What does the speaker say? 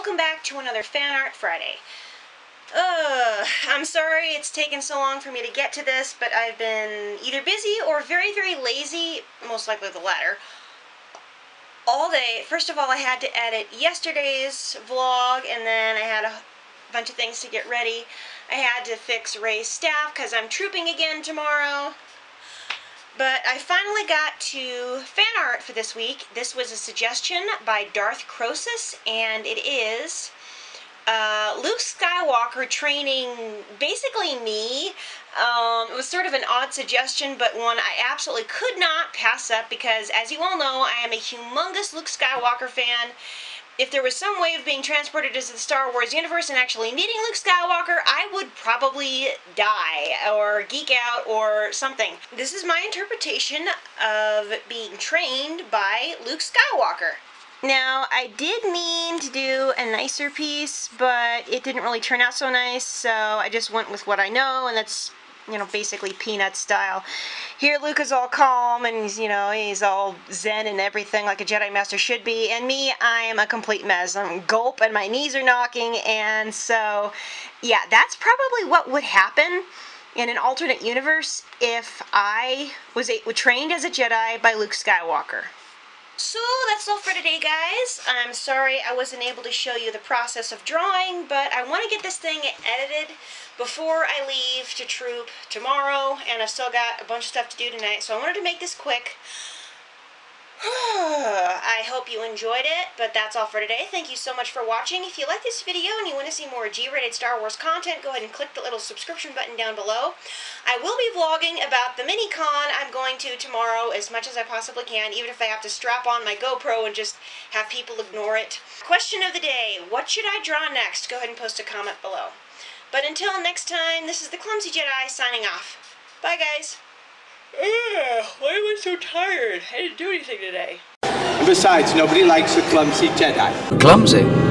welcome back to another Fan Art Friday. I'm sorry it's taken so long for me to get to this, but I've been either busy or very, very lazy, most likely the latter, all day. First of all, I had to edit yesterday's vlog, and then I had a bunch of things to get ready. I had to fix Rey's staff because I'm trooping again tomorrow. But I finally got to fan art for this week. This was a suggestion by Darth Crosis, and it is uh, Luke Skywalker training basically me. Um, it was sort of an odd suggestion, but one I absolutely could not pass up because, as you all know, I am a humongous Luke Skywalker fan if there was some way of being transported into the Star Wars universe and actually meeting Luke Skywalker, I would probably die or geek out or something. This is my interpretation of being trained by Luke Skywalker. Now, I did mean to do a nicer piece, but it didn't really turn out so nice, so I just went with what I know, and that's you know, basically peanut style. Here Luke is all calm and he's, you know, he's all zen and everything like a Jedi Master should be. And me, I am a complete mess. I'm gulp and my knees are knocking. And so, yeah, that's probably what would happen in an alternate universe if I was a, trained as a Jedi by Luke Skywalker. So that's all for today, guys. I'm sorry I wasn't able to show you the process of drawing, but I want to get this thing edited before I leave to troop tomorrow, and I've still got a bunch of stuff to do tonight, so I wanted to make this quick. I hope you enjoyed it, but that's all for today. Thank you so much for watching. If you like this video and you want to see more G-rated Star Wars content, go ahead and click the little subscription button down below. I will be vlogging about the mini-con I'm going to tomorrow as much as I possibly can, even if I have to strap on my GoPro and just have people ignore it. Question of the day, what should I draw next? Go ahead and post a comment below. But until next time, this is the Clumsy Jedi signing off. Bye, guys. Ugh, why am I so tired? I didn't do anything today. Besides, nobody likes a clumsy Jedi. Clumsy?